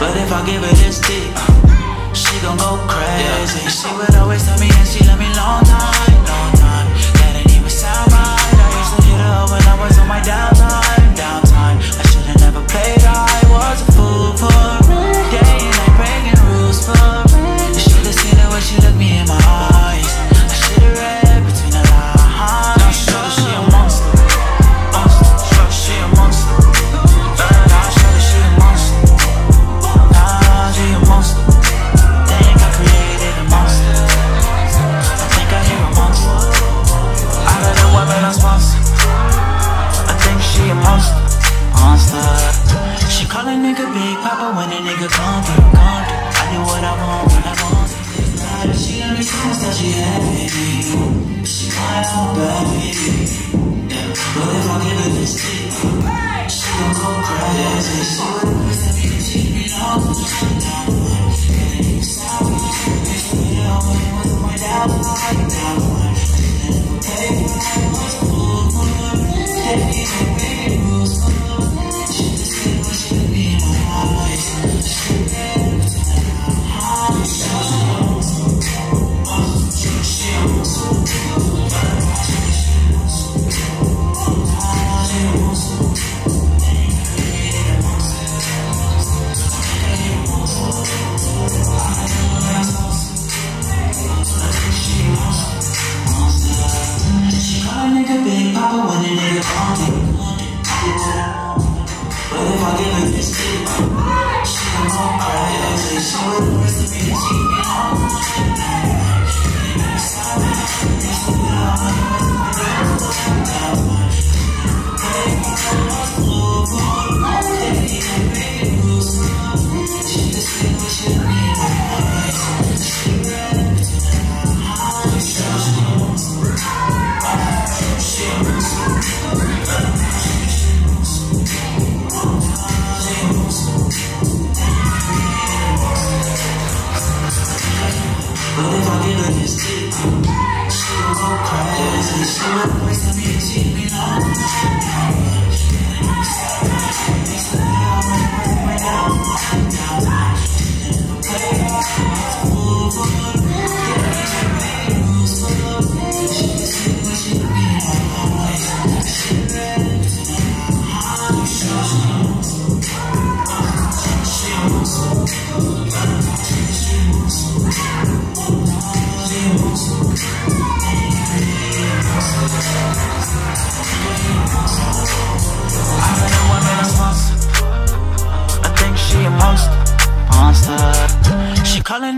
But if I give her this dick, she gon' go crazy. She would always tell me and she love me a nigga Big Papa when a nigga come through, come through. I do what I want when I want. She let me sense that she happy. She my own baby. Yeah. But if I give her this dick, she gon' go crazy. She would always tell me that she need all the time. She But if I give her this dick, she gon' go crazy. She always tell me she need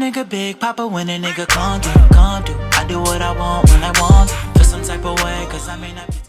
nigga Big Papa when a nigga come through, come through. I do what I want when I want. Feel some type of way, cause I may not be.